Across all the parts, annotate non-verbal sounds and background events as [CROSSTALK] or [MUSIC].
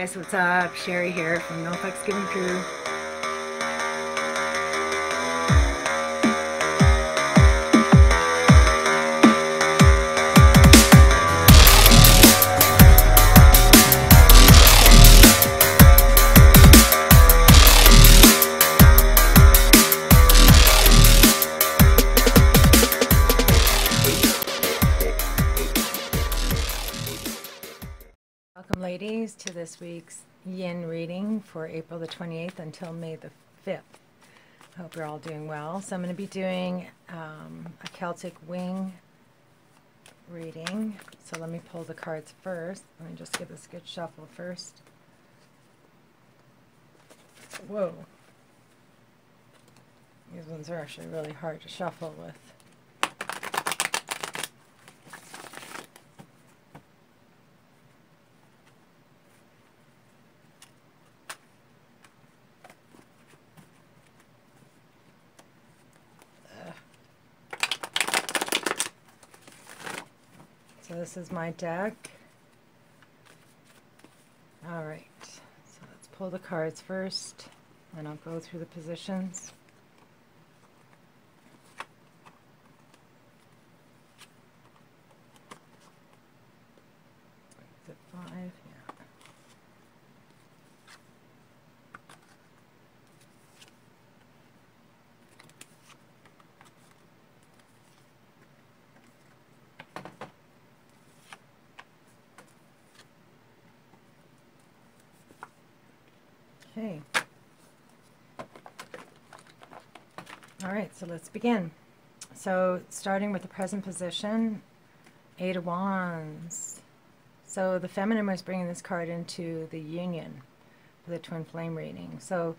guys, what's up? Sherry here from No Fucks Given Crew. Ladies, to this week's yin reading for April the 28th until May the 5th. Hope you're all doing well. So, I'm going to be doing um, a Celtic wing reading. So, let me pull the cards first. Let me just give this a good shuffle first. Whoa. These ones are actually really hard to shuffle with. So this is my deck. All right, so let's pull the cards first, and I'll go through the positions. Is it five? Yeah. Okay. All right, so let's begin. So starting with the present position, Eight of Wands. So the feminine was bringing this card into the union for the twin flame reading. So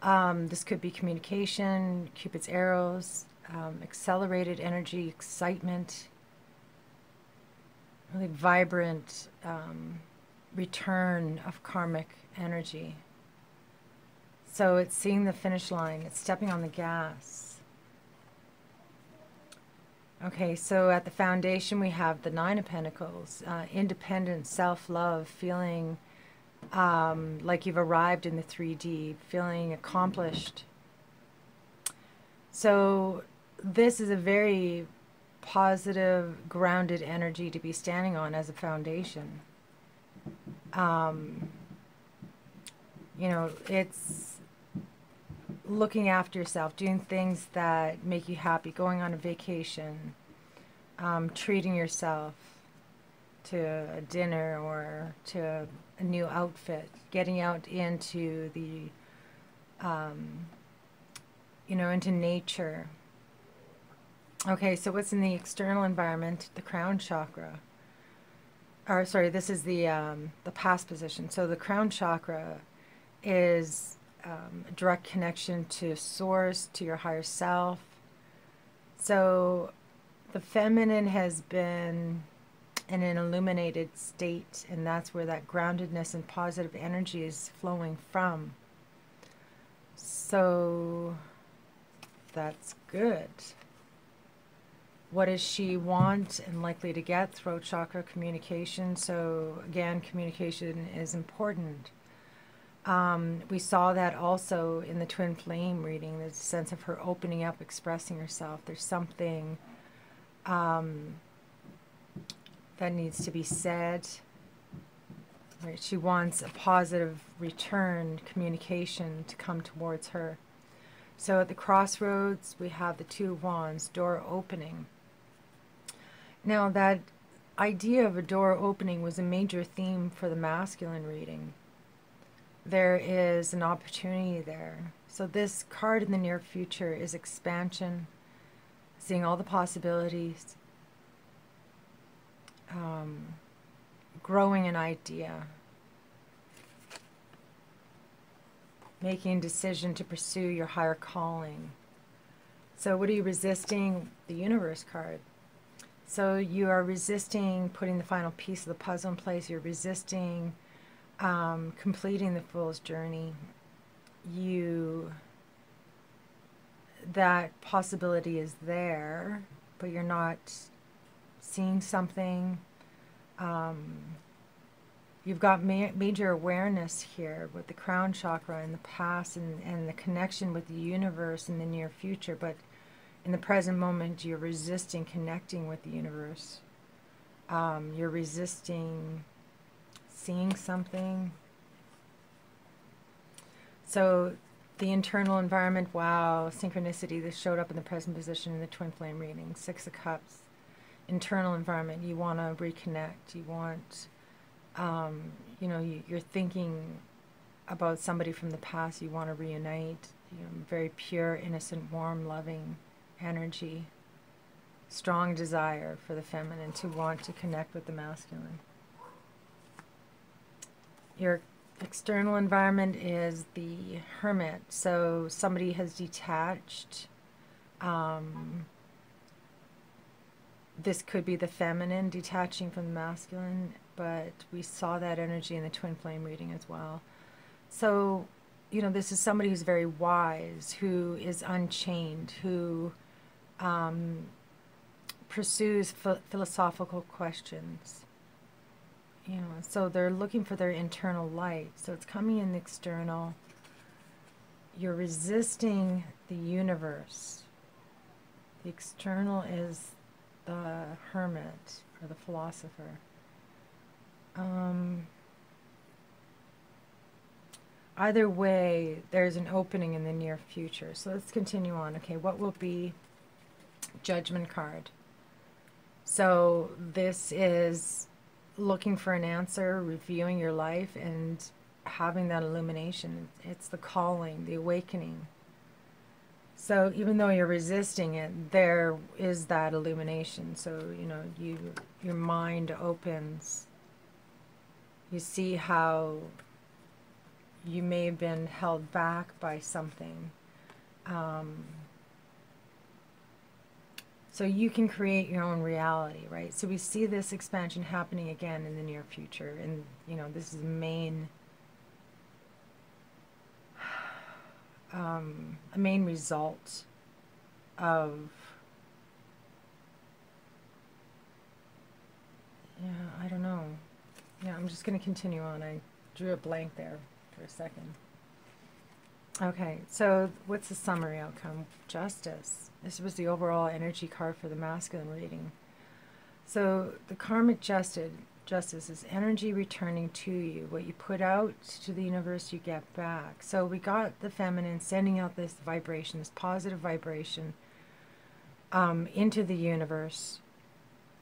um, this could be communication, Cupid's arrows, um, accelerated energy, excitement, really vibrant um, return of karmic energy. So it's seeing the finish line, it's stepping on the gas. Okay, so at the foundation we have the Nine of Pentacles, uh, independent, self love, feeling um, like you've arrived in the 3D, feeling accomplished. So this is a very positive, grounded energy to be standing on as a foundation. Um, you know, it's looking after yourself, doing things that make you happy, going on a vacation, um, treating yourself to a dinner or to a new outfit, getting out into the, um, you know, into nature. Okay, so what's in the external environment? The crown chakra. Or sorry, this is the um, the past position. So the crown chakra is um, direct connection to source, to your higher self. So the feminine has been in an illuminated state, and that's where that groundedness and positive energy is flowing from. So that's good. What does she want and likely to get? Throat chakra communication. So, again, communication is important. Um, we saw that also in the twin flame reading. the sense of her opening up, expressing herself. There's something um, that needs to be said. Right? She wants a positive return communication to come towards her. So at the crossroads, we have the two wands, door opening. Now, that idea of a door opening was a major theme for the masculine reading there is an opportunity there. So, this card in the near future is expansion, seeing all the possibilities, um, growing an idea, making a decision to pursue your higher calling. So, what are you resisting? The universe card. So, you are resisting putting the final piece of the puzzle in place, you're resisting um, completing the fool's journey, you that possibility is there, but you're not seeing something. Um, you've got ma- major awareness here with the crown chakra in the past and, and the connection with the universe in the near future, but in the present moment, you're resisting connecting with the universe. Um, you're resisting seeing something. So, the internal environment, wow, synchronicity, this showed up in the present position in the twin flame reading. Six of Cups. Internal environment, you want to reconnect. You want um, you know, you, you're thinking about somebody from the past, you want to reunite, you know, very pure, innocent, warm, loving energy, strong desire for the feminine to want to connect with the masculine. Your external environment is the hermit, so somebody has detached. Um, this could be the feminine detaching from the masculine but we saw that energy in the twin flame reading as well. So, you know, this is somebody who's very wise, who is unchained, who um, pursues ph- philosophical questions. Know, so they're looking for their internal light. So it's coming in the external. You're resisting the universe. The external is the hermit or the philosopher. Um, either way, there's an opening in the near future. So let's continue on. Okay, what will be judgment card? So this is looking for an answer, reviewing your life, and having that illumination. It's the calling, the awakening. So even though you're resisting it, there is that illumination. So you know, you your mind opens you see how you may have been held back by something. Um, so you can create your own reality, right? So we see this expansion happening again in the near future, and you know this is the main [SIGHS] um, a main result of yeah, I don't know. Yeah, I'm just going to continue on. I drew a blank there for a second. Okay, so what's the summary outcome? Justice. This was the overall energy card for the masculine reading. So the karmic justice, justice is energy returning to you. What you put out to the universe, you get back. So we got the feminine sending out this vibration, this positive vibration um, into the universe.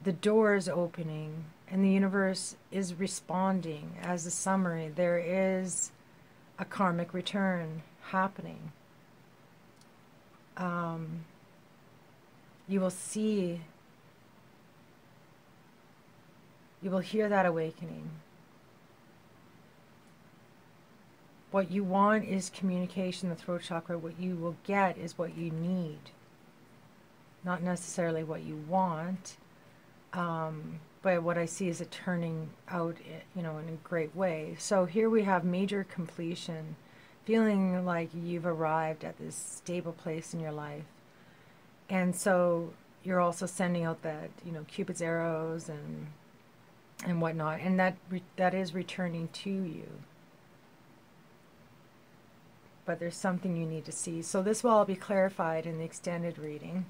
The door is opening and the universe is responding as a summary. There is a karmic return happening. Um, you will see, you will hear that awakening. What you want is communication, the throat chakra. What you will get is what you need, not necessarily what you want. Um, but what I see is it turning out, you know, in a great way. So here we have major completion, feeling like you've arrived at this stable place in your life. And so you're also sending out that, you know, Cupid's arrows and and whatnot, and that re- that is returning to you. But there's something you need to see. So this will all be clarified in the extended reading.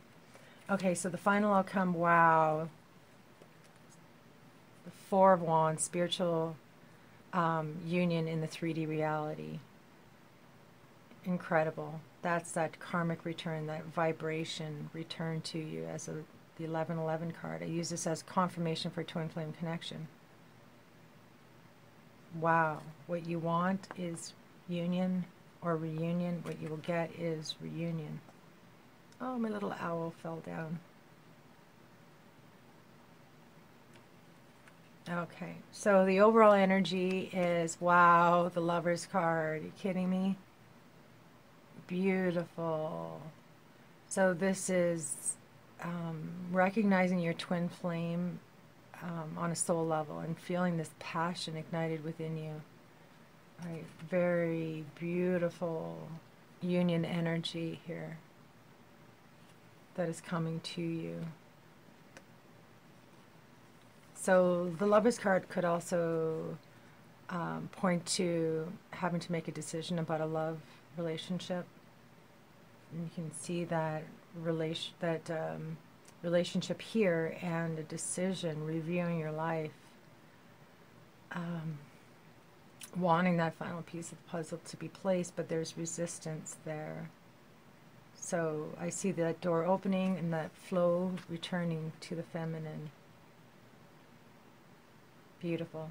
Okay, so the final outcome, wow, the Four of Wands, spiritual um, union in the 3D reality. Incredible. That's that karmic return, that vibration return to you as a, the 1111 card. I use this as confirmation for twin flame connection. Wow. What you want is union or reunion. What you will get is reunion. Oh, my little owl fell down. Okay, so the overall energy is wow, the lover's card. Are you kidding me? Beautiful. So this is um, recognizing your twin flame um, on a soul level and feeling this passion ignited within you. Very beautiful union energy here that is coming to you. So the Lover's card could also um, point to having to make a decision about a love relationship. You can see that relation that um, relationship here and a decision, reviewing your life, um, wanting that final piece of the puzzle to be placed, but there's resistance there. So I see that door opening and that flow returning to the feminine. Beautiful.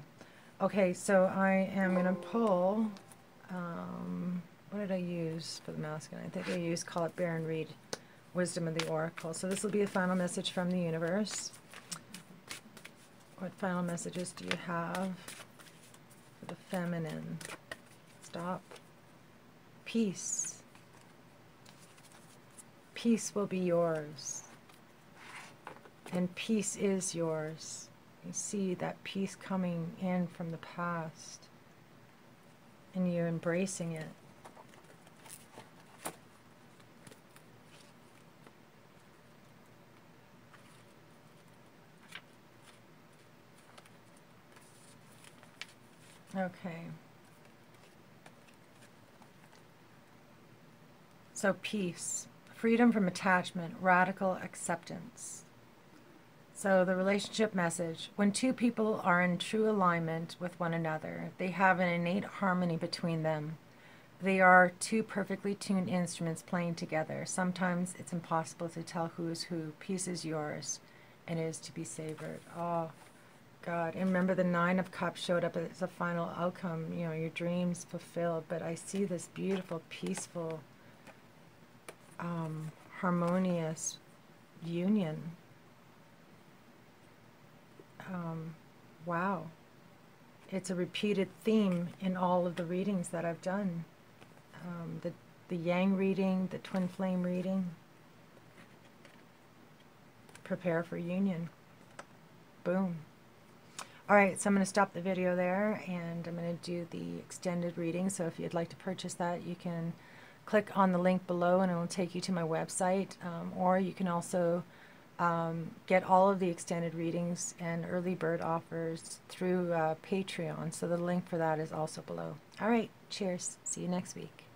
Okay, so I am going to pull, um, what did I use for the masculine? I think I used Colette Baron-Reid, Wisdom of the Oracle. So this will be a final message from the universe. What final messages do you have for the feminine? Stop. Peace. Peace will be yours. And peace is yours. You see that peace coming in from the past. And you're embracing it. Okay. So, peace, freedom from attachment, radical acceptance. So, the relationship message when two people are in true alignment with one another, they have an innate harmony between them. They are two perfectly tuned instruments playing together. Sometimes it's impossible to tell who is who. Peace is yours and is to be savored. Oh, God. And remember, the Nine of Cups showed up as a final outcome, you know, your dreams fulfilled. But I see this beautiful, peaceful, um, harmonious union um, wow. It's a repeated theme in all of the readings that I've done. Um, the, the Yang reading, the Twin Flame reading. Prepare for union. Boom. All right, so I'm going to stop the video there and I'm going to do the extended reading. So if you'd like to purchase that, you can click on the link below and it will take you to my website. Um, or you can also um, get all of the extended readings and early bird offers through uh, Patreon. So the link for that is also below. All right, cheers. See you next week.